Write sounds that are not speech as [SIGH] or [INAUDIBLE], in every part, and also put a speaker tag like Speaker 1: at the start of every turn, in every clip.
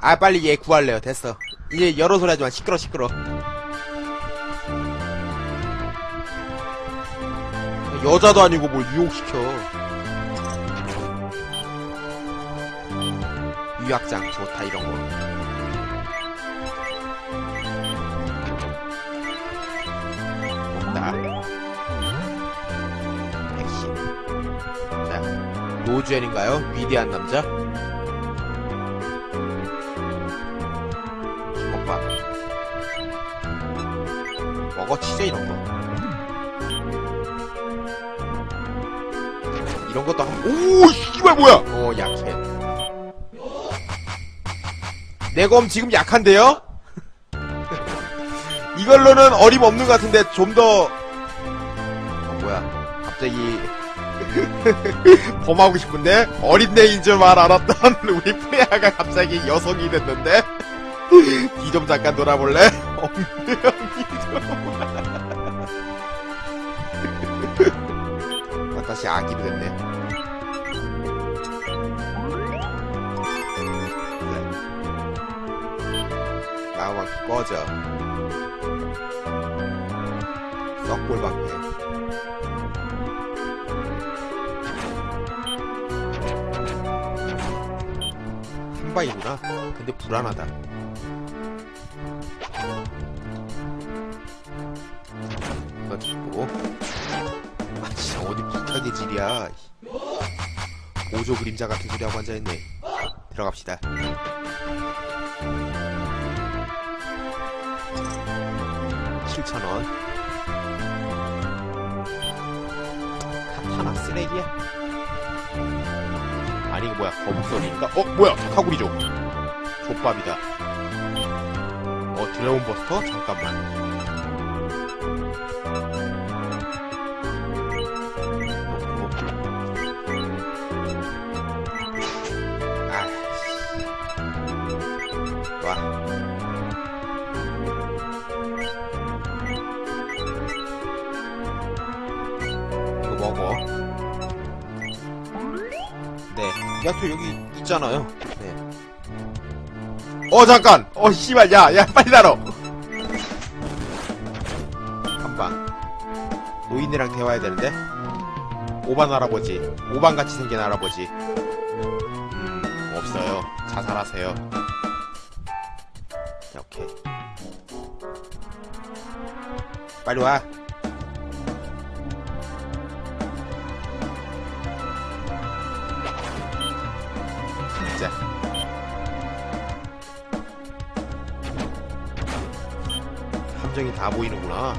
Speaker 1: 아 빨리 얘 구할래요. 됐어. 이제 여러 소리 하지마. 시끄러 시끄러. 여자도 아니고 뭘 유혹시켜. 유학장 좋다 이런거. 없다. 핵심 자 노주엔인가요? 위대한 남자? 먹어 치죠 이런 거 이런 것도 한 오! 씨발 뭐야! 어 약해 내검 지금 약한데요? [LAUGHS] 이걸로는 어림없는 것 같은데 좀더 어, 뭐야 갑자기 [LAUGHS] 범하고 싶은데 어린애인 줄 말 알았던 [LAUGHS] 우리 프레아가 갑자기 여성이 됐는데 뒤좀 잠깐 돌아볼래? 엉덩이 좀 다시 아기로 됐네 네. 나와 꺼져 썩골방패 한 방이구나. 근데 불안하다. 질이야. 보조 그림자 같은 소리 하고 앉아있네. 들어갑시다. 칠천원 카타나 쓰레기야? 아니 이거 뭐야 거북선인가? 어 뭐야 카구리죠 족밥이다 어 드래곤 버스터? 잠깐만 네. 야토 여기 있잖아요. 네. 어, 잠깐! 어, 씨발, 야, 야, 빨리 달어! 한 방. 노인이랑 대화해야 되는데? 오반 할아버지. 오반 같이 생긴 할아버지. 음, 없어요. 자살하세요. 자, 오케이. 빨리 와. 함정이 다 보이는구나.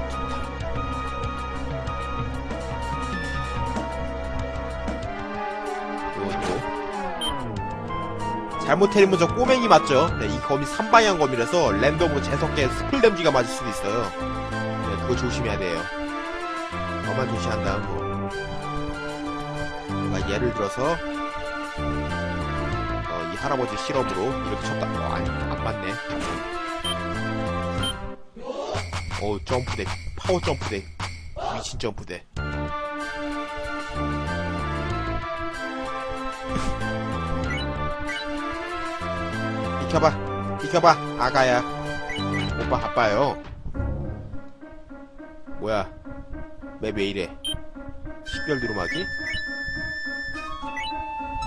Speaker 1: 이것도. 잘못 때리면 저 꼬맹이 맞죠? 네, 이 검이 3방향 검이라서 랜덤으로 재석계 스플 댐지가 맞을 수도 있어요. 네, 그거 조심해야 돼요. 저만 조시한 다음 뭐. 그러니까 예를 들어서 어, 이 할아버지 실험으로 이렇게 쳤다. 어, 아니, 안 맞네. 어, 점프대. 파워 점프대. 미친 점프대. 비켜봐. 비켜봐. 아가야. 오빠 아빠요. 뭐야. 왜왜 이래. 식별 두루마기?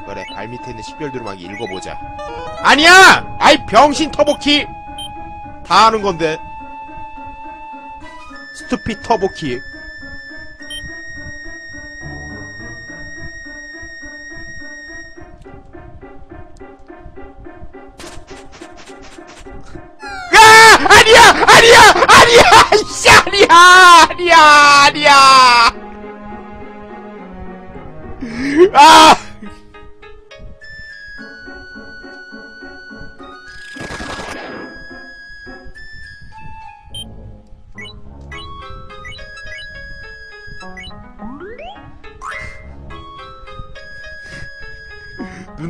Speaker 1: 그래 발 밑에 있는 식별 두루마기 읽어보자 아니야! 아이 병신 터보키 다 아는 건데 스투피 터보키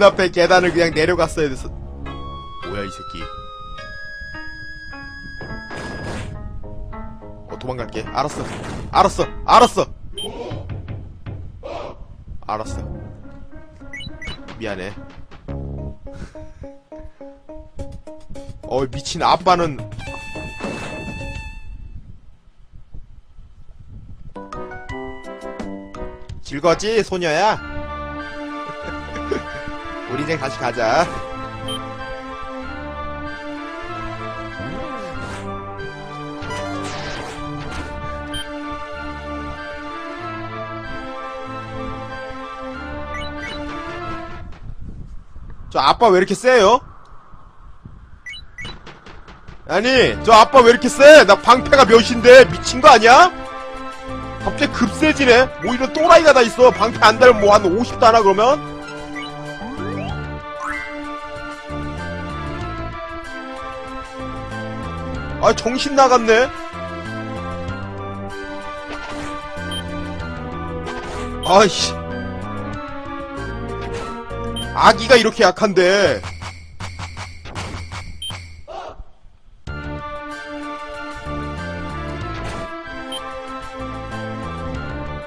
Speaker 1: 눈앞에 계단을 그냥 내려갔어야 됐어. 뭐야, 이 새끼. 어, 도망갈게. 알았어. 알았어. 알았어. 알았어. 미안해. 어 미친 아빠는 즐거웠지 소녀야? 우리 이제 다시 가자. 저 아빠 왜 이렇게 세요? 아니, 저 아빠 왜 이렇게 세? 나 방패가 몇인데 미친 거 아니야? 갑자기 급세지네? 뭐 이런 또라이가 다 있어. 방패 안 달면 뭐 한 50도 하나 그러면? 아, 정신 나갔네? 아이씨. 아기가 이렇게 약한데.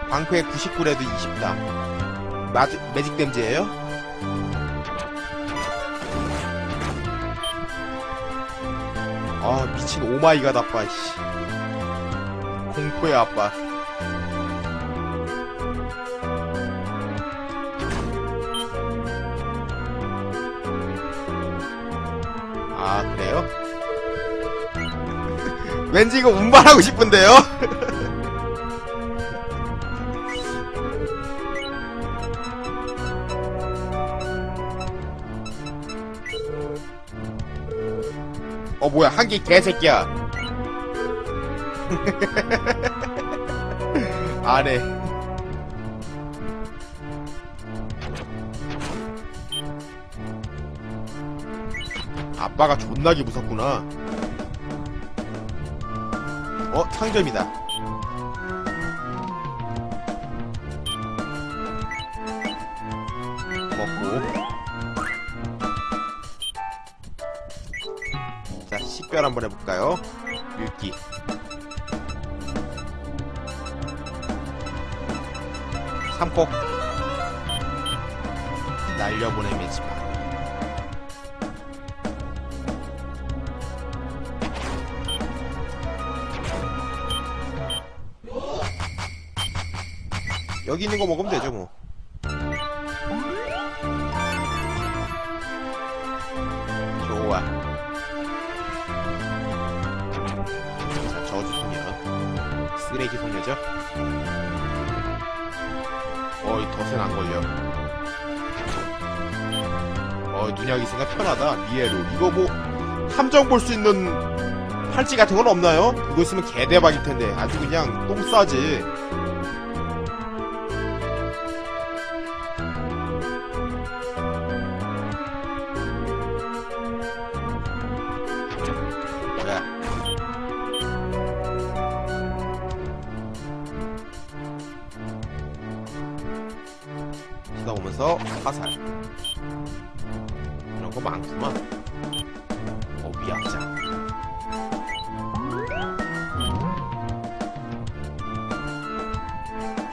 Speaker 1: 방패 99레도 20당. 마지, 매직 댐즈예요 아, 미친 오마이갓 아빠, 씨. 공포의 아빠. 아, 그래요? [LAUGHS] 왠지 이거 운반하고 싶은데요? [LAUGHS] 뭐야, 한개 개새끼야. [LAUGHS] 안해. 아빠가 존나게 무섭구나. 어, 상점이다. 자, 식별 한번 해볼까요? 율기. 삼콕. 날려보내매지 마. 여기 있는 거 먹으면 되죠, 뭐. 어, 눈약 있으니까 편하다. 미에루. 이거 뭐, 함정 볼 수 있는 팔찌 같은 건 없나요? 그거 있으면 개대박일 텐데. 아주 그냥 똥 싸지.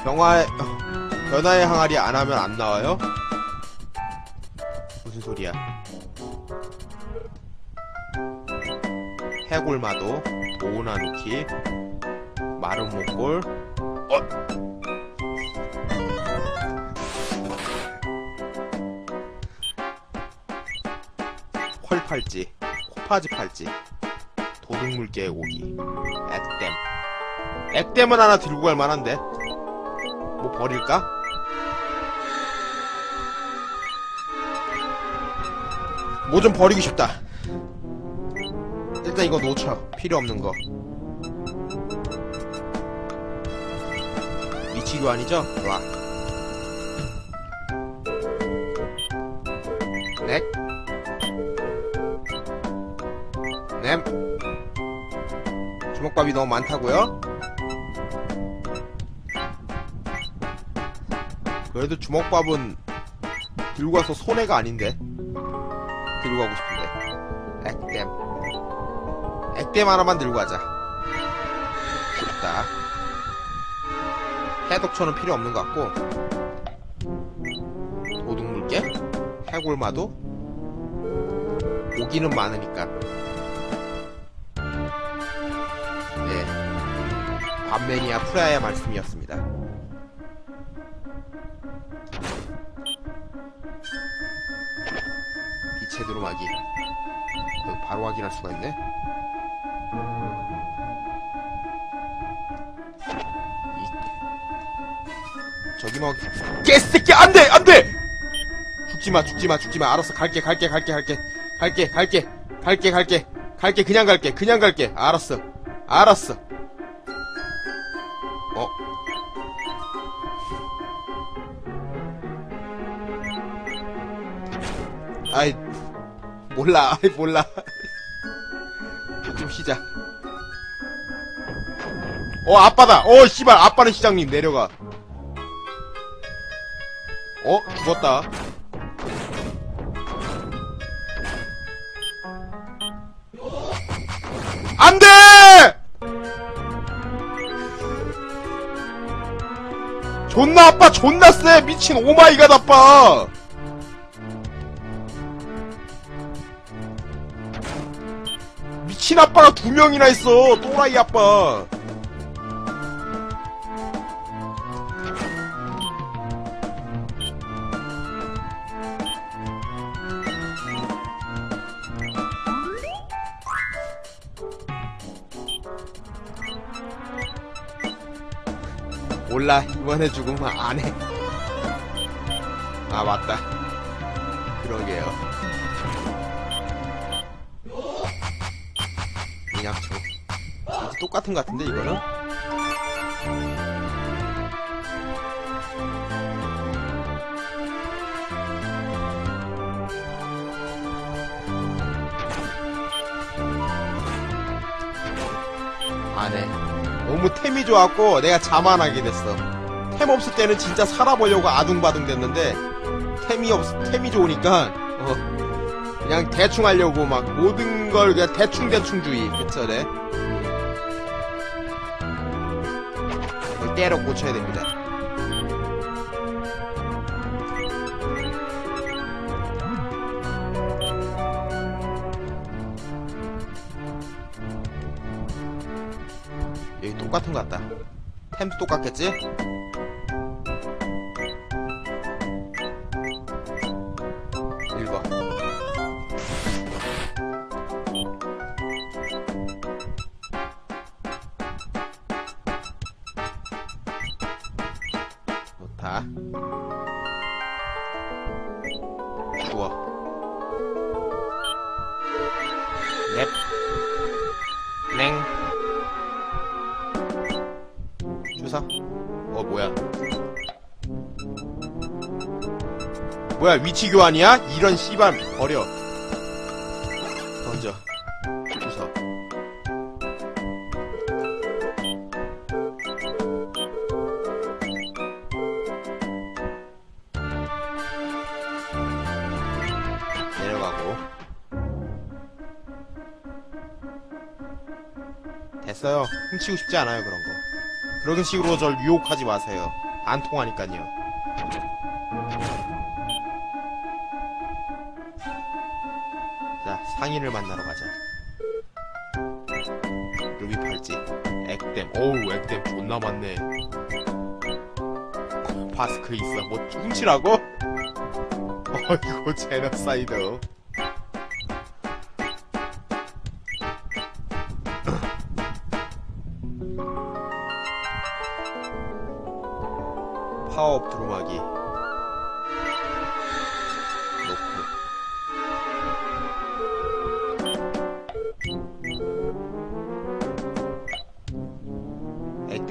Speaker 1: 병화의, 어, 변화의 항아리 안 하면 안 나와요? 무슨 소리야. 해골마도, 오나누키, 마른 목골, 어! 펄팔찌, 코파지 팔찌, 도둑물개의 오기, 액땜. 액땜은 하나 들고 갈 만한데. 뭐 버릴까? 뭐 좀 버리고 싶다. 일단 이거 놓쳐. 필요 없는 거. 위치 교환이죠? 좋 주먹밥이 너무 많다고요? 그래도 주먹밥은 들고 가서 손해가 아닌데. 들고 가고 싶은데. 액땜. 액땜 하나만 들고 가자. 좋다. 해독초는 필요 없는 것 같고. 도둑물개? 해골마도? 고기는 많으니까. 반면이야 프라야 말씀이었습니다. 빛의 두루마기. 이거 바로 확인할 수가 있네. 이... 저기 뭐 개새끼 안돼 안돼! 죽지마 죽지마 죽지마. 알았어 갈게 갈게 갈게 갈게. 갈게 갈게 갈게 갈게. 갈게 그냥 갈게 그냥 갈게. 알았어 알았어. 어? 아이 몰라. [LAUGHS] 아이 몰라. 좀 쉬자. 어 아빠다. 어 씨발. 아빠는 시장님 내려가. 어? 죽었다 존나 아빠 존나 쎄. 미친 오마이갓 아빠. 미친 아빠가 두 명이나 있어. 또라이 아빠 몰라. 이번에 죽으면 안해. 아 맞다. 그러게요. 이제 똑같은 것 같은데 이거는? 너무 템이 좋았고 내가 자만하게 됐어. 템 없을 때는 진짜 살아보려고 아둥바둥 됐는데 템이 없 템이 좋으니까 어, 그냥 대충 하려고 막 모든 걸 그냥 대충 대충 주의 그쵸 네. 때려 고쳐야 됩니다. 똑같은 것 같다. 템도 똑같겠지? 읽어. 좋다. 뭐야 위치 교환이야? 이런 씨발 버려 던져 주사 내려가고 됐어요 훔치고 싶지 않아요 그런 거 그런 식으로 절 유혹하지 마세요. 안 통하니까요. 자, 상인을 만나러 가자. 루비 팔찌, 액땜, 어우, 액땜 존나 많네. 파스크 있어. 뭐, 훔치라고? [LAUGHS] 어이구, 제너사이더.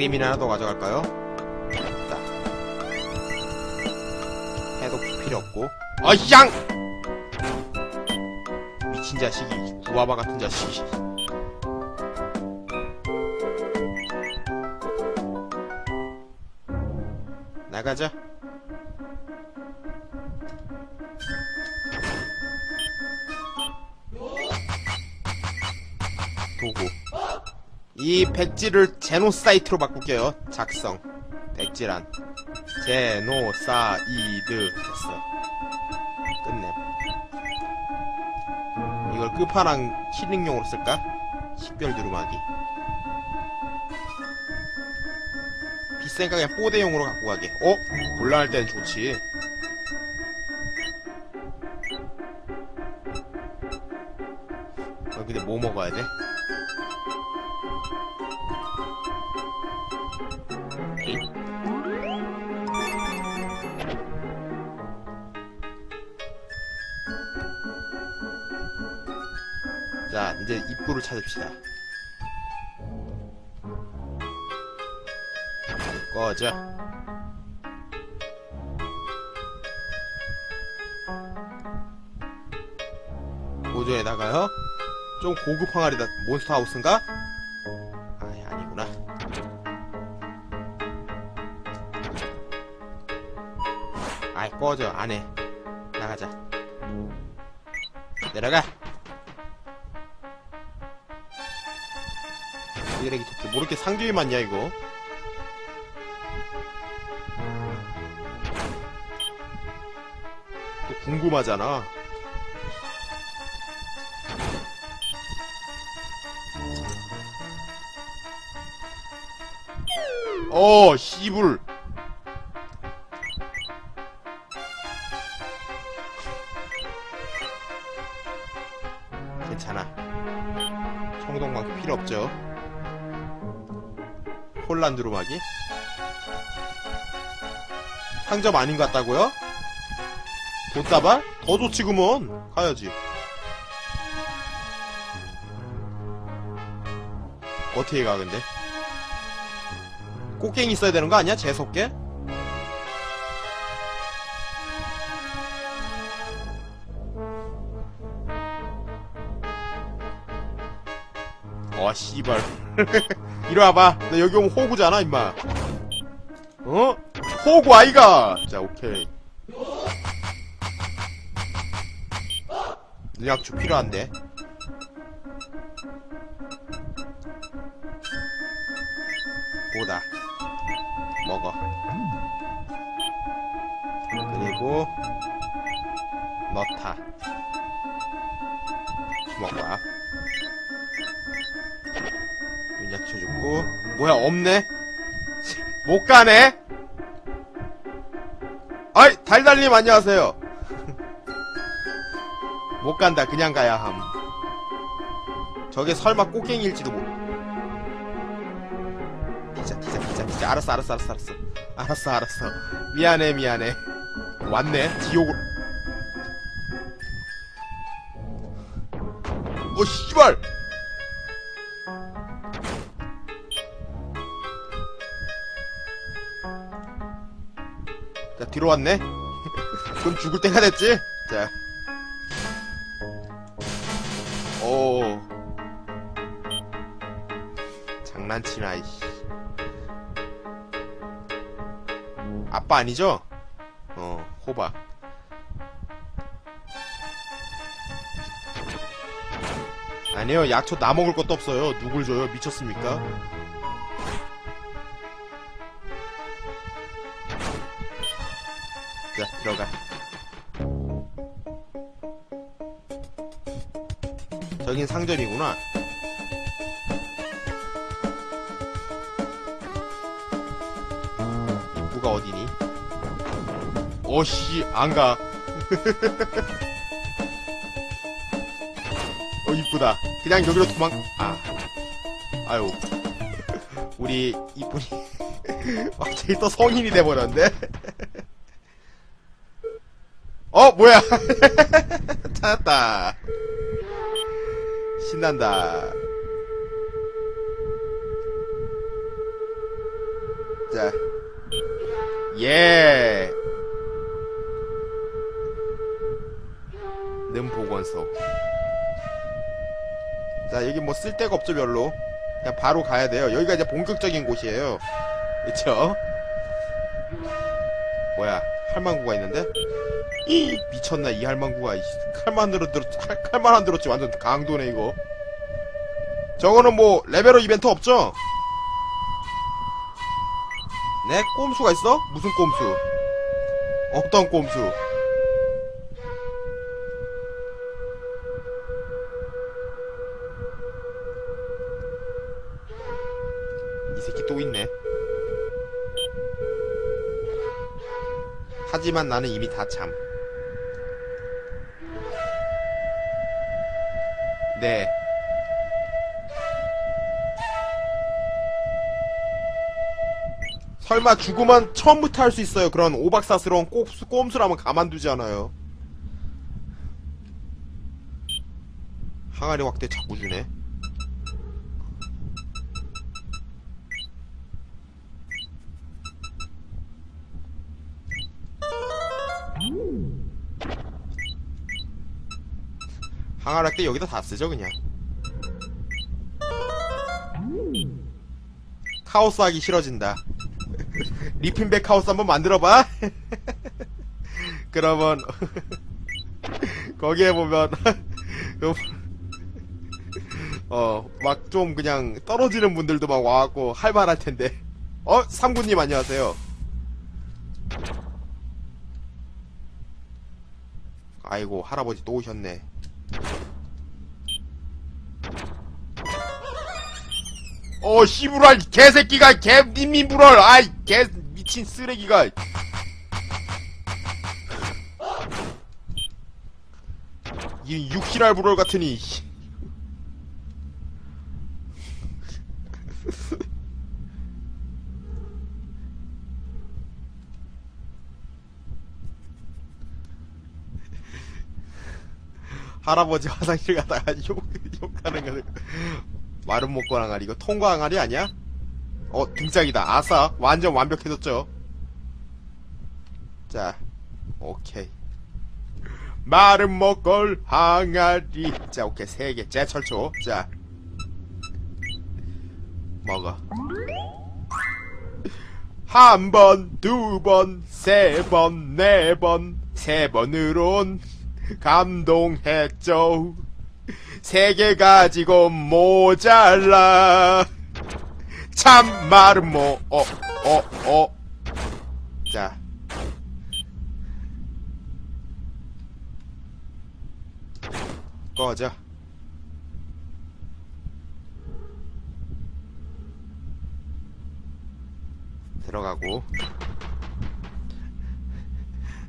Speaker 1: 액땜이나 하나 더 가져갈까요? 자. 해도 필요 없고. 어향 미친 자식이 구아바 같은 자식이 나가자 이 백지를 제노사이드로 바꿀게요 작성 백지란 제노사이드 됐어 끝내 이걸 끝판왕 힐링용으로 쓸까? 식별 두루마기 비싸니까 그냥 뽀대용으로 갖고 가게. 어? 곤란할 땐 좋지. 어, 근데 뭐 먹어야 돼? 찾읍시다. 꺼져. 보조에다가요? 좀 고급 항아리다. 몬스터 하우스인가? 아니, 아니구나. 아이, 꺼져. 안 해. 나가자. 내려가. 쓰레기 토끼. 뭐 이렇게 상점이 많냐, 이거? 또 궁금하잖아. 어, 씨불. 폴란드 루마기? 상점 아닌 것 같다고요? 돗다발? 더 좋지 그먼 가야지 어떻게 가 근데? 꽃갱이 있어야 되는 거 아니야? 재수없게? 씨발. [LAUGHS] 이리 와봐. 나 여기 오면 호구잖아 임마. 어? 호구 아이가. 자 오케이. 약주 필요한데. 보다. 먹어. 그리고 넣다. 먹어 뭐야 없네? 못 가네? 아이 달달님 안녕하세요. [LAUGHS] 못 간다 그냥 가야 함. 저게 설마 꽃갱이일지도 모르 티자 티자 티자 티자. 알았어 알았어 알았어 알았어. 알았어 알았어. 미안해 미안해. 왔네 지옥을 어 씨발 자 뒤로 왔네 그럼 죽을 때가 됐지 자 오. 장난치나, 이씨. 아빠 아니죠? 어, 호박. 아니요, 약초 나 먹을 것도 없어요. 누굴 줘요? 미쳤습니까? 저긴 상점이구나. 입구가 어디니? 어씨, 안 가. [LAUGHS] 어, 이쁘다. 그냥 여기로 도망, 아. 아유. [LAUGHS] 우리, 이쁜이. [LAUGHS] 갑자기 또 성인이 돼버렸네. 어, 뭐야. 찾았다. 신난다. 자, 예. 는 보건소. 자, 여기 뭐 쓸 데가 없죠, 별로. 그냥 바로 가야 돼요. 여기가 이제 본격적인 곳이에요. 그쵸? 뭐야, 할망구가 있는데? 이 미쳤나, 이 할망구가. 칼만 들어, 들어, 칼, 칼만 안 들었지. 완전 강도네, 이거. 저거는 뭐, 레벨업 이벤트 없죠? 네? 꼼수가 있어? 무슨 꼼수? 어떤 꼼수? 이 새끼 또 있네. 하지만 나는 이미 다 참. 네. 설마 죽으면 처음부터 할 수 있어요. 그런 오박사스러운 꼼수, 꼼수라면 가만두지 않아요. 항아리 확대 자꾸 주네. 항아리 확대 여기다 다 쓰죠, 그냥. 카오스 하기 싫어진다. 리핀백 하우스 한번 만들어봐. [LAUGHS] 그러면 [LAUGHS] 거기에 보면 [LAUGHS] 어 막 좀 그냥 떨어지는 분들도 막 와갖고 할만할 텐데. 어 삼구님 안녕하세요. 아이고 할아버지 또 오셨네. 어 씨부랄 개새끼가 개 님민불얼 아이 개 미친 쓰레기가. 이 육실할 불얼 같으니 [LAUGHS] 할아버지 화장실 가다가 욕, 욕하는 거 마름 먹고 항아리. 이거 통과 항아리 아니야? 어 등짝이다. 아싸. 완전 완벽해졌죠. 자 오케이. 마름 먹걸 항아리. 자 오케이. 세개. 제철초. 자. 먹어. 한 번, 두 번, 세 번, 네 번, 세 번으론 감동했죠. 세 개 가지고 모자라. 참 말은 뭐, 어, 어, 어. 자. 꺼져. 들어가고.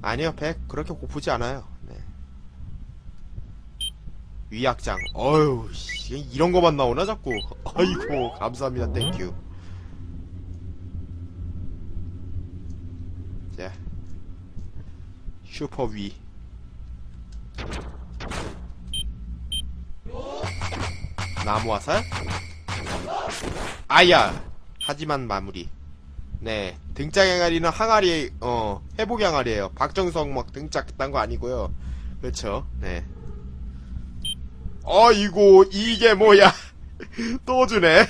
Speaker 1: 아니요, 배 그렇게 고프지 않아요. 네. 위약장. 어휴, 씨, 이런 거만 나오나 자꾸. [LAUGHS] 아이고, 감사합니다. thank you. 자, 슈퍼 위. 나무 화살? 아야. 하지만 마무리. 네, 등짝 항아리는 항아리, 어, 회복 항아리에요. 박정성 막 등짝 그딴 거 아니고요. 그렇죠. 네. 어이고 이게 뭐야? [LAUGHS] 또 주네.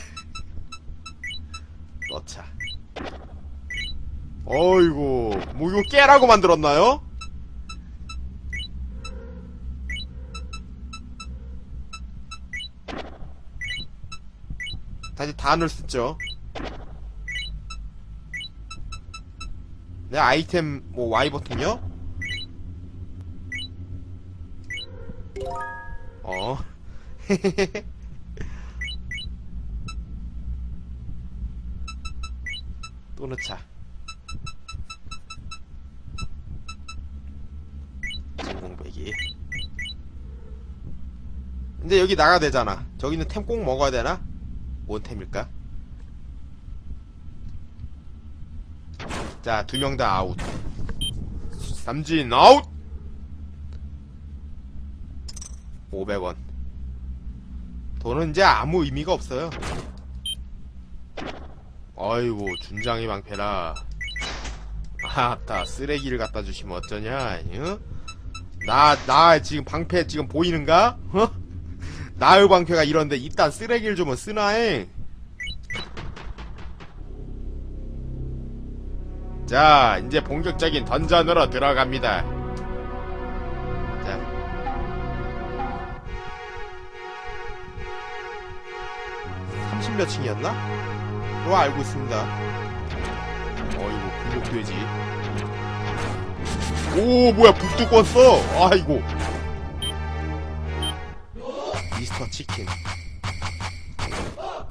Speaker 1: 넣자. 어이고, 뭐 이거 깨라고 만들었나요? 다시 수 있죠. 내 아이템 뭐 Y 버튼이요? 어. [LAUGHS] 또 넣자. 진공배기. 근데 여기 나가야 되잖아. 저기는 템 꼭 먹어야 되나? 뭔 템일까? 자, 두 명 다 아웃. 삼진 아웃! 500원. 돈은 이제 아무 의미가 없어요. 아이고, 준장이 방패라. 아따, 쓰레기를 갖다 주시면 어쩌냐, 응? 나, 나 지금 방패 지금 보이는가? 어? 나의 방패가 이런데 이딴 쓰레기를 주면 쓰나해? 자, 이제 본격적인 던전으로 들어갑니다. 80 몇 층이었나? 로 알고 있습니다. 어이구 분목돼지. 오 뭐야 북두 껐어. 아이고. 미스터 치킨. 아,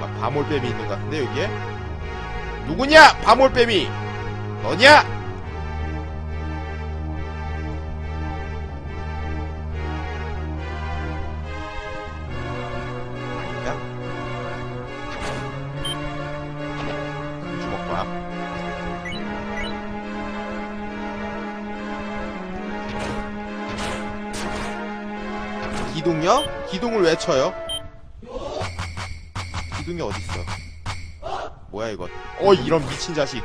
Speaker 1: 막 바몰뱀이 있는 것 같은데 여기에? 누구냐 바몰뱀이 너냐? 기둥을 왜 쳐요? 기둥이 어딨어? 뭐야 이거? 어 이런 미친 자식.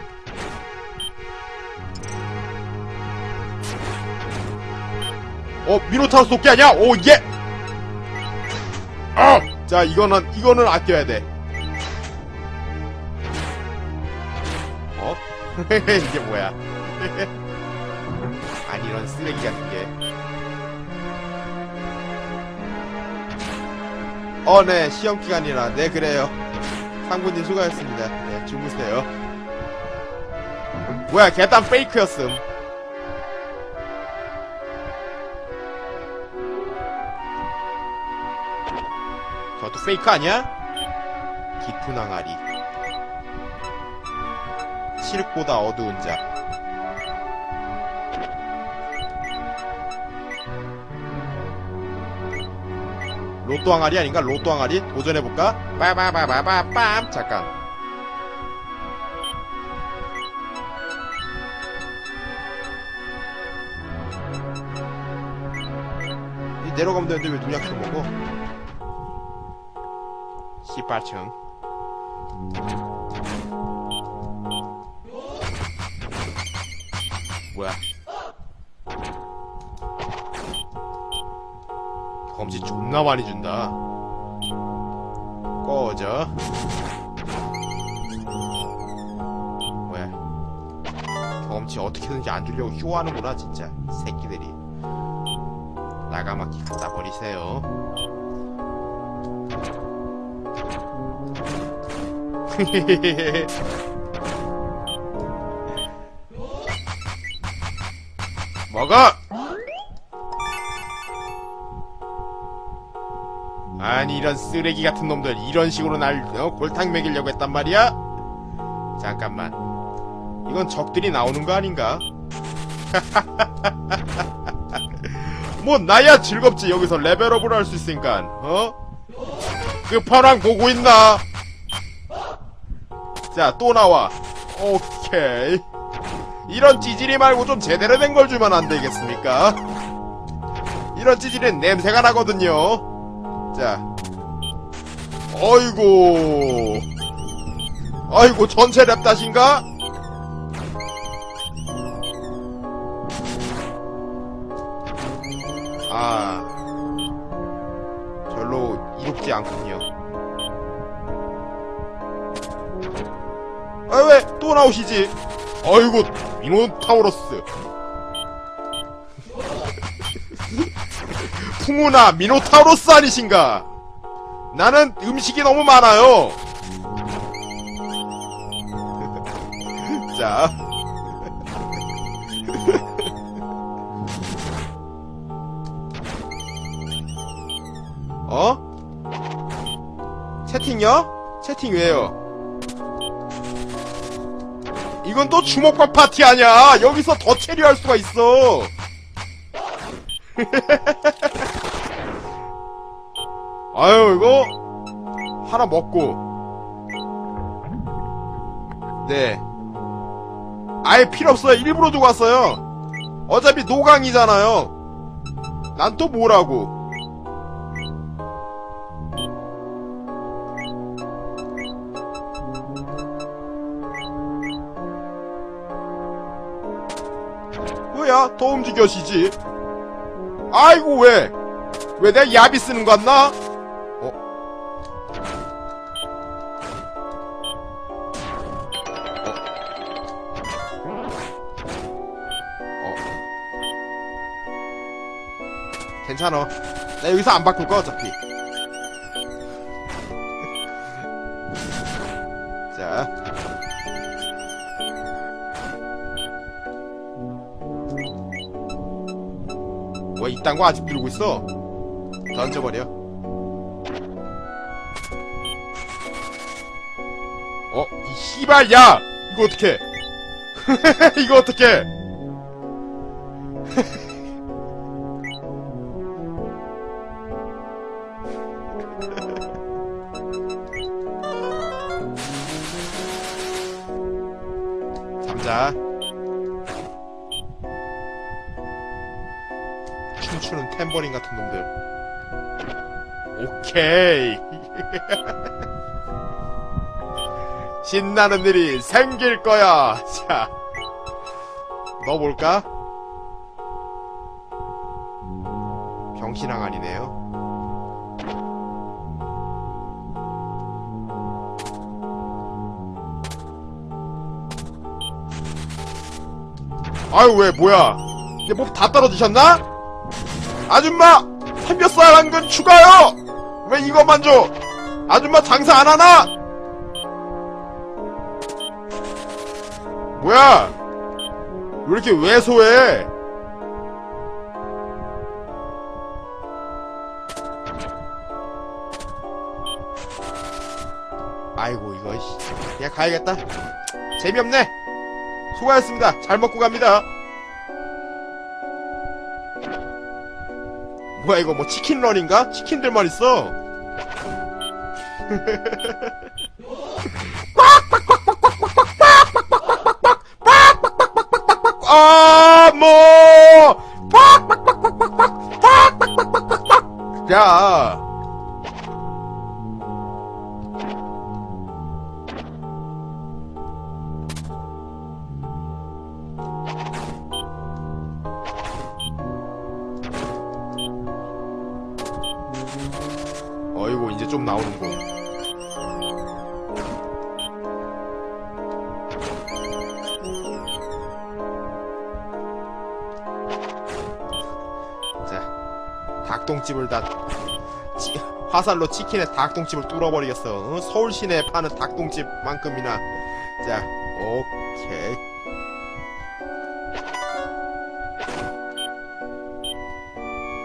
Speaker 1: 어 미노타우스 도끼 아니야? 오 예. 어! 자 이거는 이거는 아껴야 돼. 어? [LAUGHS] 이게 뭐야? [LAUGHS] 아니 이런 쓰레기 같은 게. 어, 네, 시험 기간이라. 네, 그래요. 상군님 수고하셨습니다. 네, 주무세요. 뭐야, 개딴 페이크였음. 저것도 페이크 아니야? 깊은 항아리. 칠흑보다 어두운 자. 로또 항아리 아닌가? 로또 항아리? 도전해볼까? 빠바바바바빰 잠깐 이 내려가면 되는데 왜 눈약 쳐먹어? 18층 뭐야 검지 존나 많이 준다. 꺼져. 뭐야. 경험치 어떻게든지 안 주려고 효하는구나, 진짜. 새끼들이. 나가막히 갖다 버리세요. [LAUGHS] 먹어! 아니 이런 쓰레기 같은 놈들 이런 식으로 날 어, 골탕 먹이려고 했단 말이야? 잠깐만 이건 적들이 나오는 거 아닌가? [LAUGHS] 뭐 나야 즐겁지 여기서 레벨업을 할 수 있으니까 어? 끝판왕 보고 있나? 자 또 나와 오케이 이런 찌질이 말고 좀 제대로 된 걸 주면 안 되겠습니까? 이런 찌질은 냄새가 나거든요 자. 어이구. 아이고, 전체 랩다신가? 아. 별로 이롭지 않군요. 아, 왜? 또 나오시지? 어이구, 미노타우로스. [LAUGHS] 풍우나 미노타우로스 아니신가? 나는 음식이 너무 많아요. [LAUGHS] 자. 어? 채팅요? 채팅 왜요? 이건 또 주먹밥 파티 아냐? 여기서 더 체류할 수가 있어. [LAUGHS] 아유 이거 하나 먹고. 네. 아예 필요 없어요. 일부러 두고 왔어요. 어차피 노강이잖아요. 난 또 뭐라고. 뭐야? 더 움직여시지. 아이고 왜? 왜 내가 야비 쓰는 거 같나? 괜찮아. 나 여기서 안 바꿀 거야, 어차피. [LAUGHS] 자. 왜 이딴 거 아직 들고 있어? 던져버려. 어, 이 씨발, 야! 이거 어떡해. [LAUGHS] 이거 어떡해. 신나는 일이 생길 거야. [LAUGHS] 자, 넣어볼까? 병신항아리네요. 아유, 왜, 뭐야. 이제 뭐다 떨어지셨나? 아줌마! 삼겹살 한 근 추가요! 왜 이것만 줘? 아줌마 장사 안 하나? 뭐야? 왜 이렇게 왜소해? 아이고 이거 씨. 그냥 가야겠다. 재미없네. 수고하셨습니다. 잘 먹고 갑니다. 뭐야 이거 뭐 치킨런인가? 치킨들만 있어. [LAUGHS] 아, 뭐! 야. 화살로 치킨에 닭똥집을 뚫어버리겠어. 어? 서울 시내에 파는 닭똥집만큼이나. 자, 오케이.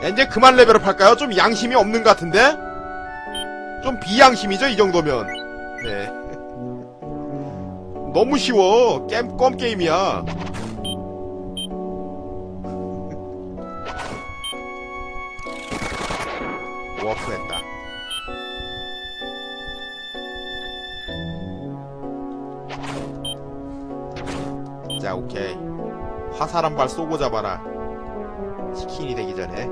Speaker 1: 야, 이제 그만 레벨업 할까요? 좀 양심이 없는 것 같은데? 좀 비양심이죠, 이 정도면. 네. [LAUGHS] 너무 쉬워. 게임, 껌 게임이야. [LAUGHS] 워프했다. 자, 오케이. 화살 한 발 쏘고 잡아라. 치킨이 되기 전에.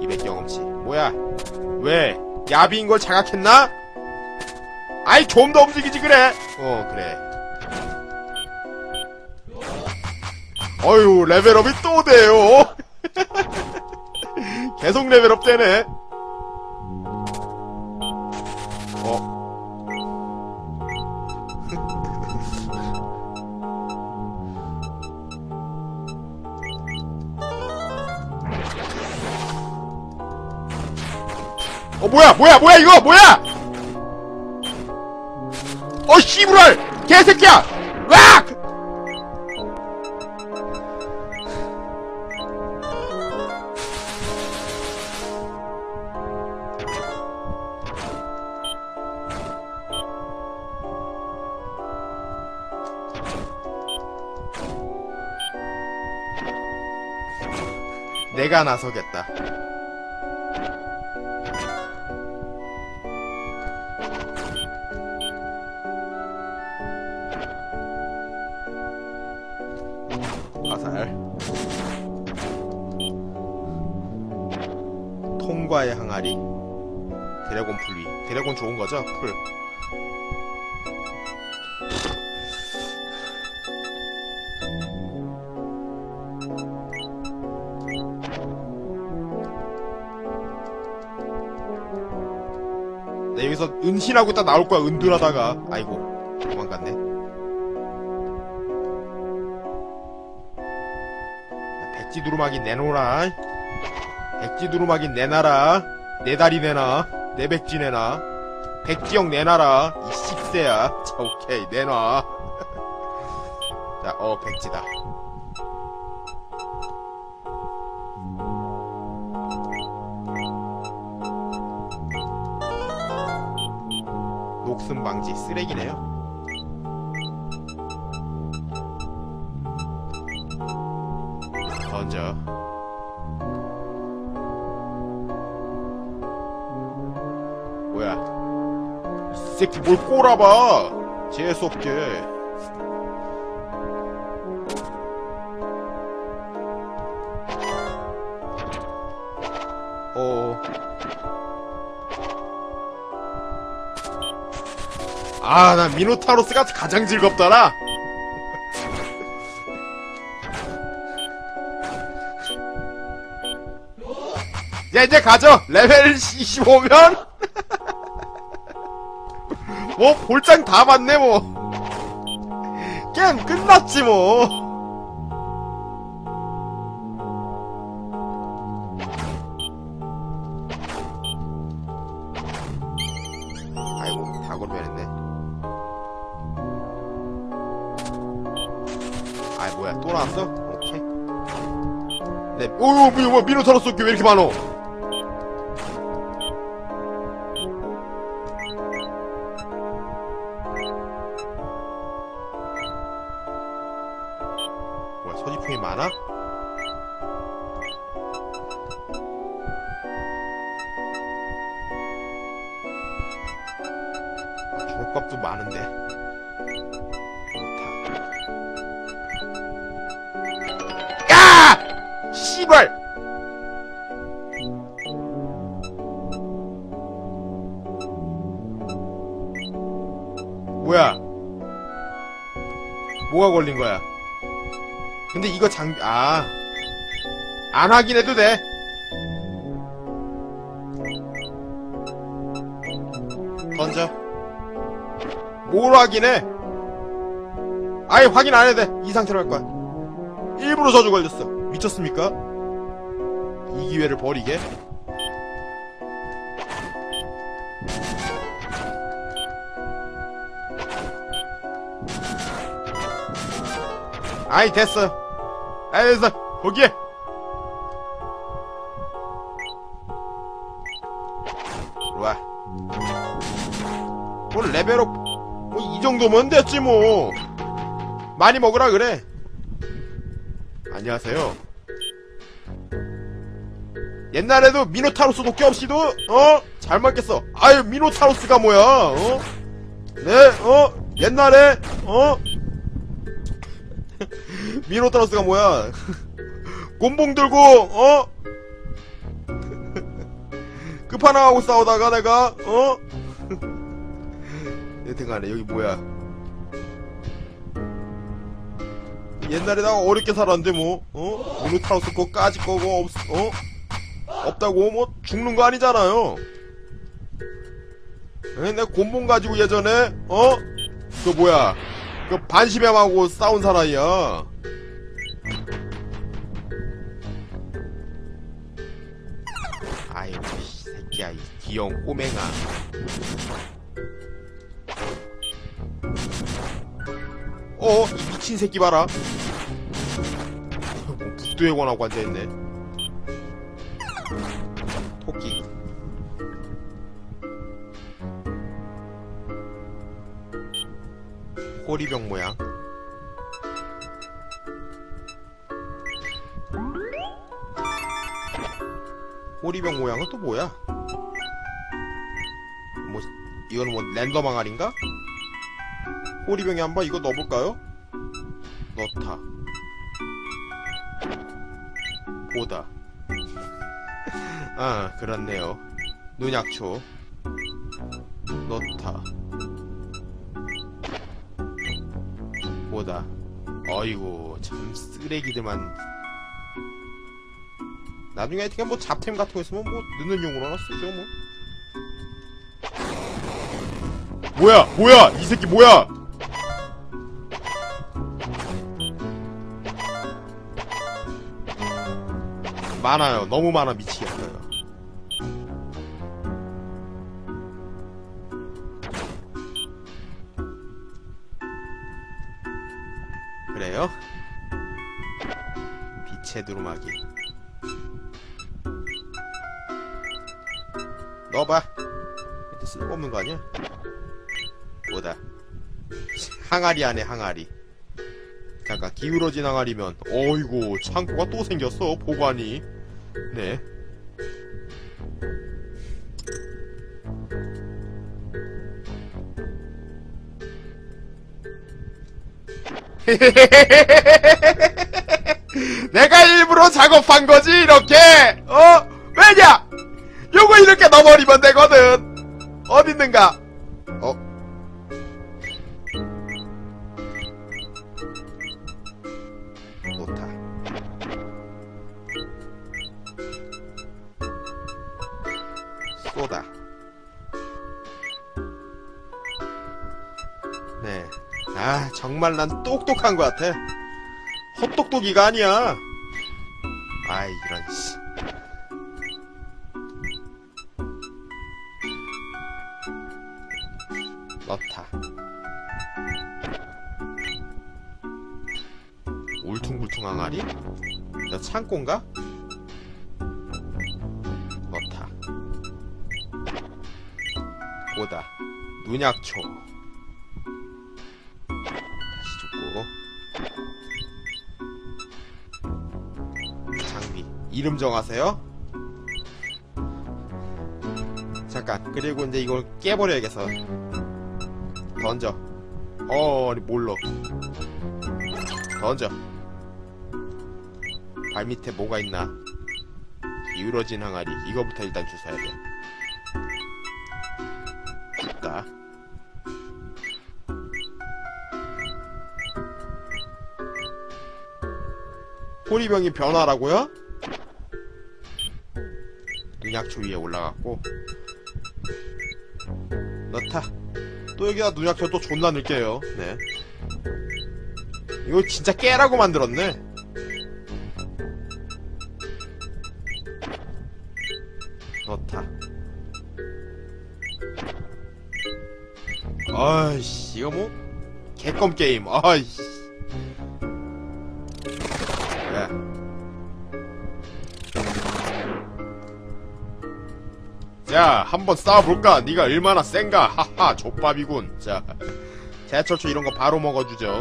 Speaker 1: 200 경험치. 뭐야? 왜? 야비인 걸 자각했나? 아이, 좀 더 움직이지, 그래! 어, 그래. 어휴, 레벨업이 또 돼요! [LAUGHS] 계속 레벨업 되네. 뭐야, 뭐야, 뭐야, 이거, 뭐야! 어, 씨부랄! 개새끼야! 으악! 내가 나서겠다. 통과의 항아리. 드래곤 풀 위. 드래곤 좋은 거죠? 풀. 네, 여기서 은신하고 딱 나올 거야, 은둔하다가. 아이고, 도망갔네. 백지 두루마기 내놓으라. 백지 두루마기 내놔라. 내 다리 내놔. 내 백지 내놔. 백지형 내놔라. 이 씹새야. 자, 오케이. 내놔. [LAUGHS] 자, 어, 백지다. 이 새끼 뭘 꼬라봐! 재수없게. 어. 아, 난 미노타로스가 가장 즐겁더라. [LAUGHS] 야, 이제 가죠. 레벨 25면? 뭐, 볼장 다 봤네, 뭐. 게임 끝났지, 뭐. 아이고, 다 걸변했네. 아이, 뭐야, 또 나왔어? 오케이. 네, 오유, 뭐, 뭐, 미노타로스 왜 이렇게 많어? 뭐가 걸린 거야? 근데 이거 장비, 아. 안 확인해도 돼. 던져. 뭘 확인해? 아예 확인 안 해도 돼. 이 상태로 할 거야. 일부러 저주 걸렸어. 미쳤습니까? 이 기회를 버리게? 아이, 됐어. 아이, 됐어. 거기에! 들어와. 뭘 level up, 뭐, 이 정도면 됐지, 뭐. 많이 먹으라 그래. 안녕하세요. 옛날에도 미노타로스 도끼 없이도, 어? 잘 맞겠어. 아유, 미노타로스가 뭐야, 어? 네, 어? 옛날에, 어? 미노타로스가 뭐야? [LAUGHS] 곤봉 들고, 어? [LAUGHS] 끝판왕하고 싸우다가 내가, 어? [LAUGHS] 여튼간에, 여기 뭐야? 옛날에 나 어렵게 살았는데 뭐, 어? 미노타로스 거 까짓 거고, 없, 어? 없다고 뭐 죽는 거 아니잖아요. 에, 내가 곤봉 가지고 예전에, 어? 그 뭐야? 그 반시뱀하고 싸운 사나이야. 아이고, 이 새끼야, 이 귀여운 꼬맹아. 어, 이 미친 새끼 봐라. [LAUGHS] 뭐 북두해관하고 앉아있네. 호리병 모양. 호리병 모양은 또 뭐야? 뭐, 이거는 뭐 랜덤 항아리인가? 호리병에 한번 이거 넣어볼까요? 넣다. 보다. [LAUGHS] 아, 그렇네요. 눈약초. 넣다. 보다. 어이구, 참 쓰레기들만. 나중에 하여튼 뭐 잡템 같은 거 있으면 뭐 넣는 용으로 하나 쓰죠, 뭐. 뭐야, 뭐야, 이 새끼 뭐야! 많아요. 너무 많아 미치겠어요. 두루마기. 넣어봐. 이때 쓸모없는 거 아니야? 뭐다. 항아리 안에 항아리. 잠깐, 기울어진 항아리면, 어이구, 창고가 또 생겼어, 보관이. 네. [LAUGHS] 내가 일부러 작업한 거지, 이렇게! 어? 왜냐? 요거 이렇게 넣어버리면 되거든! 어딨는가? 어? 놓다. 쏘다. 네. 아, 정말 난 똑똑한 것 같아. 헛똑똑이가 아니야. 아이, 이런, 씨. 넣다. 울퉁불퉁 항아리? 저 창고인가? 넣다. 보다. 눈약초. 이름 정하세요? 잠깐. 그리고 이제 이걸 깨버려야겠어. 던져. 어, 몰라. 던져. 발 밑에 뭐가 있나? 기울어진 항아리. 이거부터 일단 주워야 돼. 줬다. 호리병이 변화라고요? 눈약초 위에 올라갔고. 넣다. 또 여기다 눈약초 또 존나 넣을게요. 네. 이거 진짜 깨라고 만들었네. 넣다. 아이씨 이거 뭐? 개껌 게임. 아이 한번 싸워볼까? 네가 얼마나 센가? 하하, 족밥이군. 자, 제철초 이런 거 바로 먹어주죠.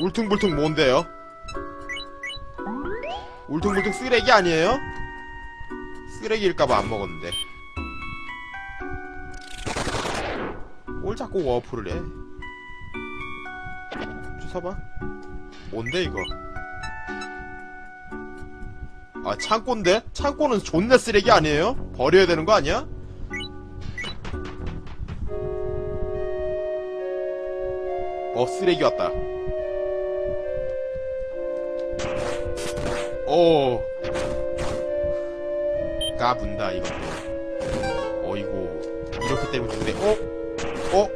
Speaker 1: 울퉁불퉁 뭔데요? 울퉁불퉁 쓰레기 아니에요? 쓰레기일까봐 안 먹었는데. 뭘 자꾸 워프를 해? 주워봐. 뭔데, 이거? 아 창고인데? 창고는 존내 쓰레기 아니에요? 버려야 되는 거 아니야? 어 쓰레기 왔다 오 까분다 이것도 어이구 이렇게 때문에 죽네 어? 어?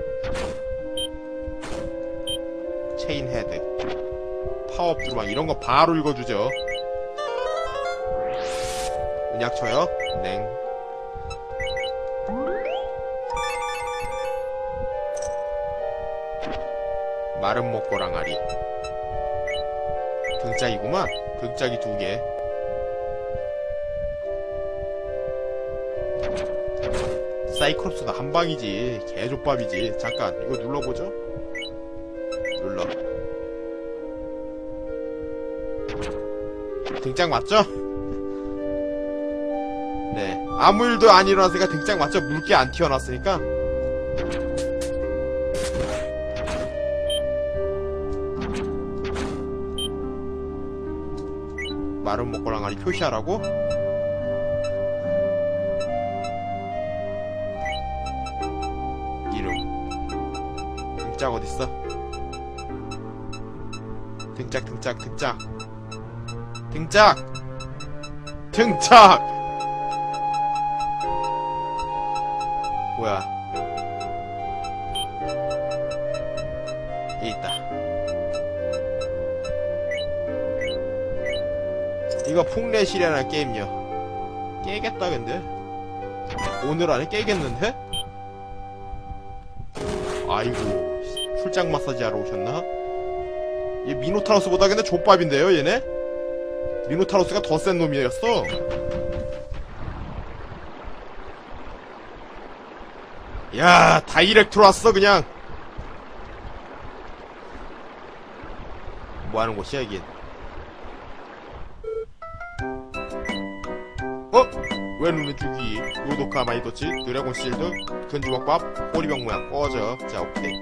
Speaker 1: 체인 헤드 파워업 드루막 이런 거 바로 읽어주죠 은 약초요? 냉. 마른 목고랑 아리. 등짝이구만. 등짝이 두 개. 사이클롭스가 한 방이지. 개족밥이지. 잠깐, 이거 눌러보죠? 눌러. 등짝 맞죠? 네. 아무 일도 안 일어났으니까 등짝 맞죠? 물기 안 튀어났으니까. 마른 목고랑아리 표시하라고? 이름. 등짝 어딨어? 등짝, 등짝, 등짝. 등짝! 등짝! 뭐야? 여기 있다. 이거 풍래시련한 게임요. 깨겠다 근데. 오늘 안에 깨겠는데? 아이고 출장 마사지 하러 오셨나? 얘 미노타우스보다 근데 족밥인데요 얘네? 미노타우스가 더 센 놈이었어 야, 다이렉트로 왔어, 그냥. 뭐 하는 곳이야, 이게? 어? 왜 눈에 죽이? 요도카 마이도치, 드래곤 실드, 근주먹밥, 꼬리병 모양 꺼져. 자, 오케이.